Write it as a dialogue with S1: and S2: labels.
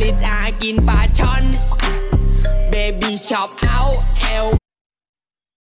S1: ลิดอากินปลาช่อน เบบี้ช็อปเอาเอล